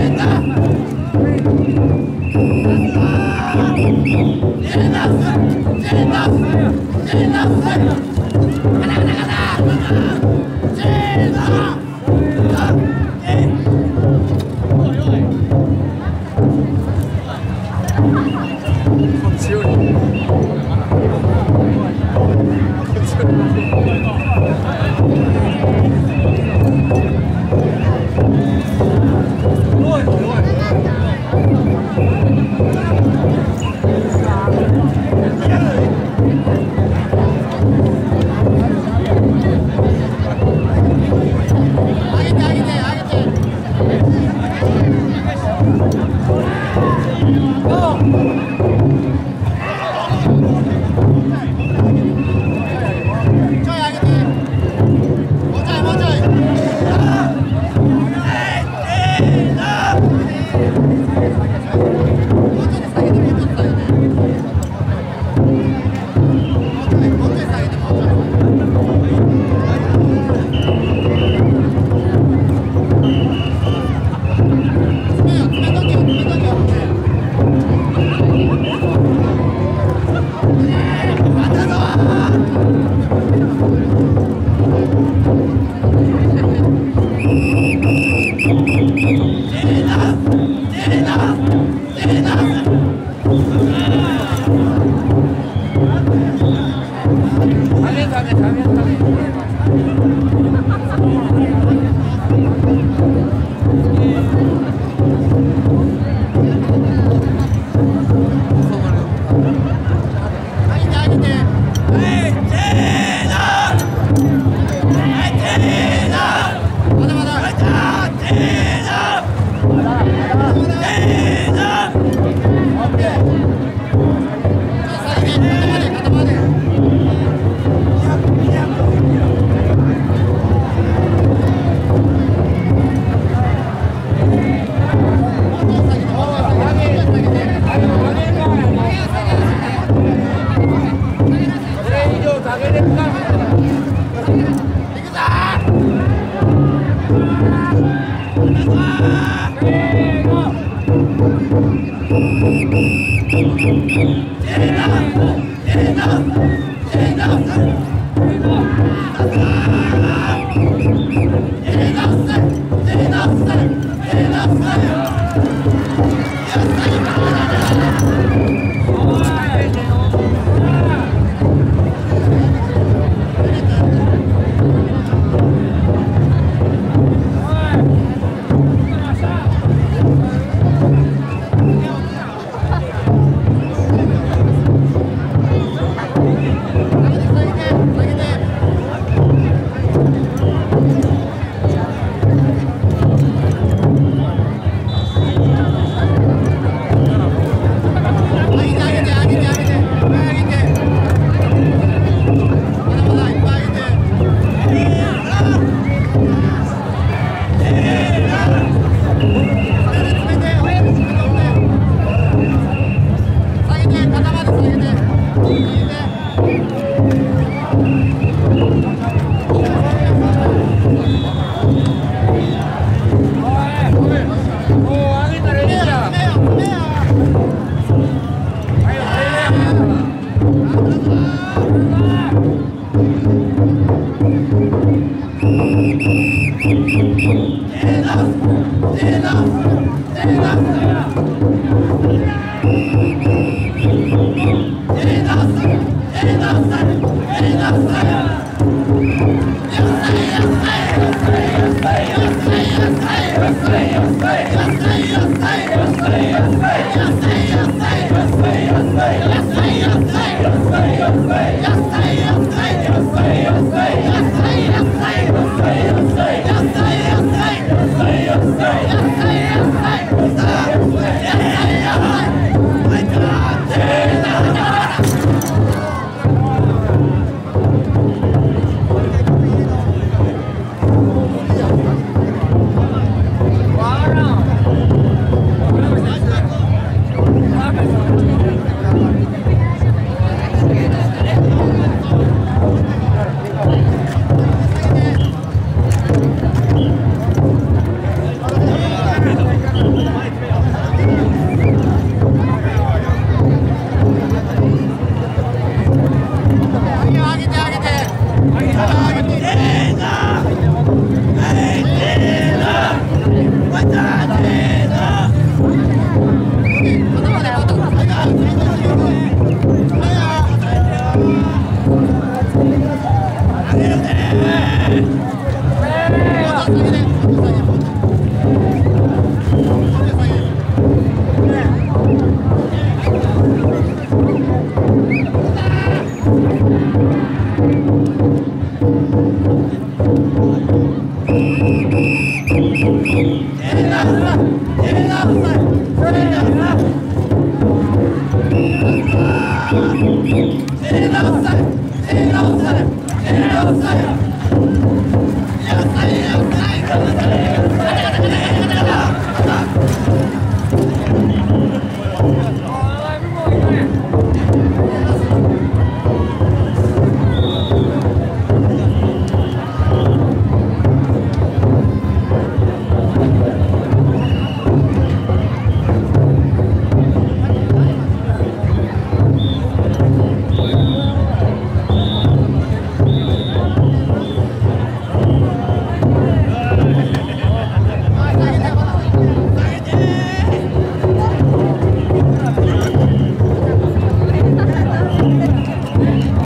enough enough enough enough, enough, enough, enough. Outside!